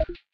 you